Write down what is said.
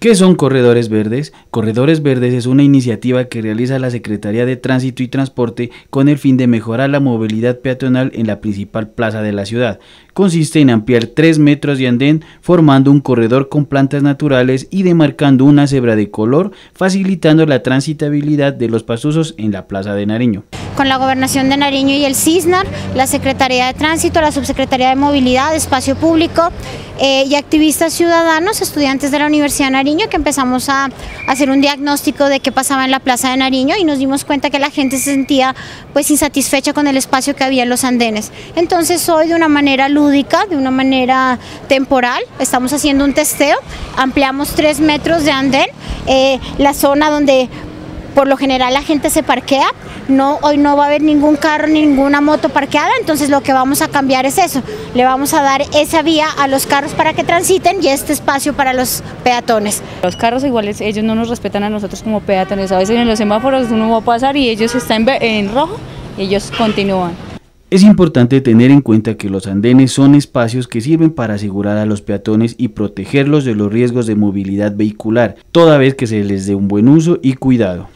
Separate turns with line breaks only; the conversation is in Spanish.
¿Qué son Corredores Verdes? Corredores Verdes es una iniciativa que realiza la Secretaría de Tránsito y Transporte con el fin de mejorar la movilidad peatonal en la principal plaza de la ciudad. Consiste en ampliar 3 metros de andén formando un corredor con plantas naturales y demarcando una cebra de color, facilitando la transitabilidad de los pasos en la plaza de Nariño
con la Gobernación de Nariño y el CISNAR, la Secretaría de Tránsito, la Subsecretaría de Movilidad, Espacio Público eh, y activistas ciudadanos, estudiantes de la Universidad de Nariño, que empezamos a, hacer un diagnóstico de qué pasaba en la Plaza de Nariño y nos dimos cuenta que la gente se sentía pues insatisfecha con el espacio que había en los andenes. Entonces hoy de una manera lúdica, de una manera temporal, estamos haciendo un testeo, ampliamos tres metros de andén, eh, la zona donde por lo general la gente se parquea, no, hoy no va a haber ningún carro ni ninguna moto parqueada, entonces lo que vamos a cambiar es eso, le vamos a dar esa vía a los carros para que transiten y este espacio para los peatones.
Los carros iguales, ellos no nos respetan a nosotros como peatones, a veces en los semáforos uno va a pasar y ellos están en rojo y ellos continúan.
Es importante tener en cuenta que los andenes son espacios que sirven para asegurar a los peatones y protegerlos de los riesgos de movilidad vehicular, toda vez que se les dé un buen uso y cuidado.